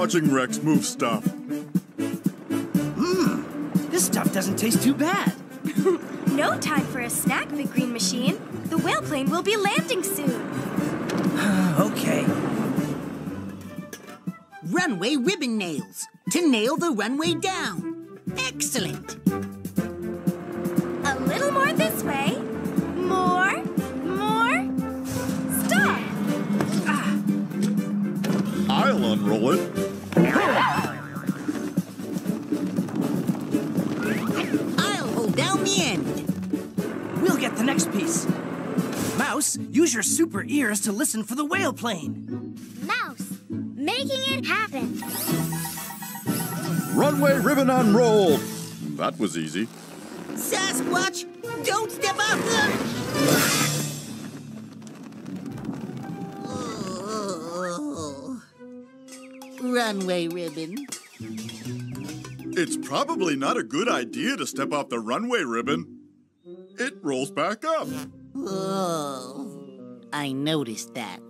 watching Rex move stuff. Mmm, This stuff doesn't taste too bad. No time for a snack, Big Green Machine. The whale plane will be landing soon. Runway ribbon nails to nail the runway down. Excellent. A little more this way. More. More. Stop. Ah. I'll unroll it. I'll hold down the end. We'll get the next piece. Mouse, use your super ears to listen for the whale plane. Mouse, making it happen. Runway ribbon unrolled. That was easy. Sasquatch, don't step off the. Oh. Runway ribbon. It's probably not a good idea to step off the runway ribbon. It rolls back up. Oh, I noticed that.